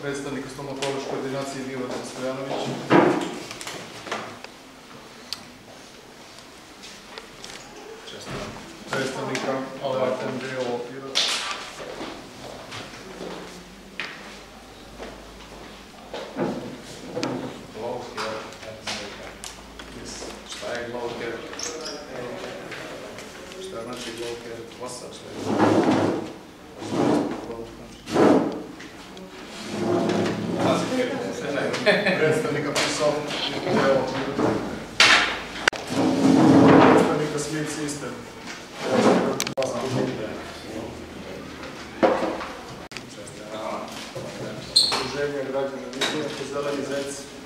Predstavnik stomatološke ordinacije Milorad Stojanović. Predstavnika Aleva Andrejo Pirat. Šta je Glauker? Glauker? Vosač, ne Predstavnika Leo Pirat. Predstavnika Smith System. Udruženja građana Vidnije, Zeleni Zec.